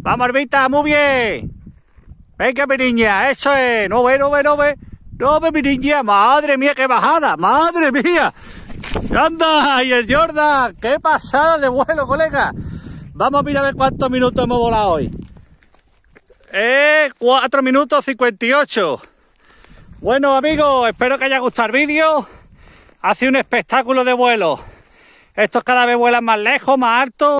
Vamos, Arbita, muy bien. Venga, mi niña, eso es. No ve, no ve, no ve. No ve, mi niña. Madre mía, qué bajada. Madre mía. Anda, y el Jordan. Qué pasada de vuelo, colega. Vamos a mirar a ver cuántos minutos hemos volado hoy. Eh, 4 minutos 58. Bueno, amigos, espero que haya gustado el vídeo. Hace un espectáculo de vuelo. Estos cada vez vuelan más lejos, más alto.